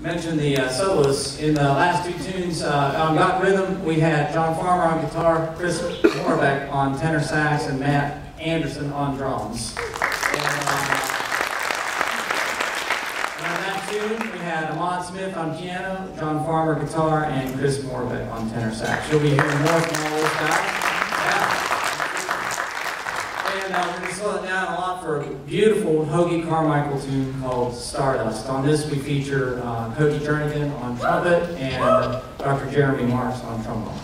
mention the uh, soloists. In the last two tunes, uh, on Got Rhythm, we had John Farmer on guitar, Chris Morbeck on tenor sax, and Matt Anderson on drums. And, uh, on that tune, we had Ahmad Smith on piano, John Farmer guitar, and Chris Morbeck on tenor sax. You'll be hearing more from all those guys. And uh, we're going to slow it down a lot for a beautiful Hoagy Carmichael tune called Stardust. On this, we feature uh, Cody Jernigan on trumpet and Dr. Jeremy Marks on trombone.